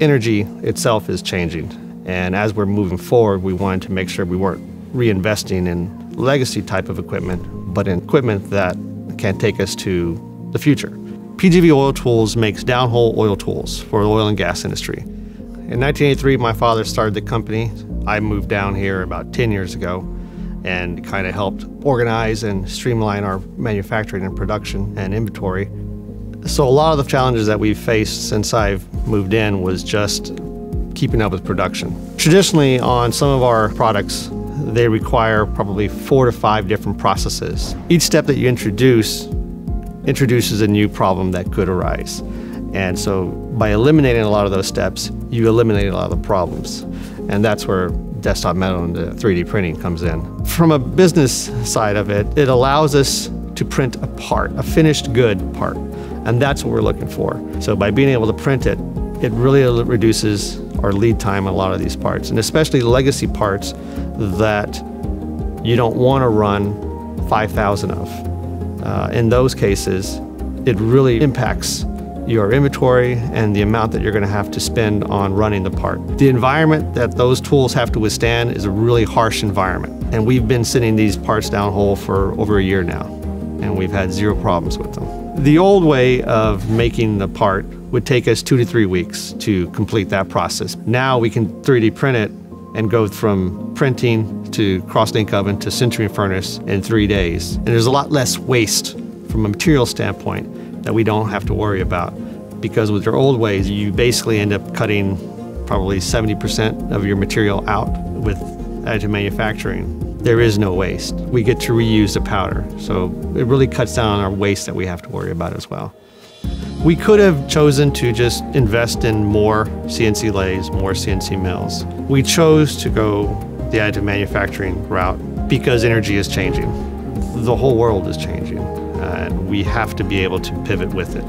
energy itself is changing. And as we're moving forward, we wanted to make sure we weren't reinvesting in legacy type of equipment, but in equipment that can take us to the future. PGV Oil Tools makes downhole oil tools for the oil and gas industry. In 1983, my father started the company. I moved down here about 10 years ago and kind of helped organize and streamline our manufacturing and production and inventory. So a lot of the challenges that we've faced since I've moved in was just keeping up with production. Traditionally, on some of our products, they require probably four to five different processes. Each step that you introduce introduces a new problem that could arise. And so by eliminating a lot of those steps, you eliminate a lot of the problems. And that's where Desktop Metal and the 3D printing comes in. From a business side of it, it allows us to print a part, a finished good part. And that's what we're looking for. So by being able to print it, it really reduces our lead time on a lot of these parts, and especially legacy parts that you don't want to run 5,000 of. Uh, in those cases, it really impacts your inventory and the amount that you're going to have to spend on running the part. The environment that those tools have to withstand is a really harsh environment. And we've been sending these parts downhole for over a year now, and we've had zero problems with them. The old way of making the part would take us two to three weeks to complete that process. Now we can 3D print it and go from printing to cross-link oven to sintering furnace in three days. And there's a lot less waste from a material standpoint that we don't have to worry about. Because with your old ways, you basically end up cutting probably 70% of your material out with additive manufacturing. There is no waste. We get to reuse the powder. So it really cuts down on our waste that we have to worry about as well. We could have chosen to just invest in more CNC lathes, more CNC mills. We chose to go the additive manufacturing route because energy is changing. The whole world is changing and we have to be able to pivot with it.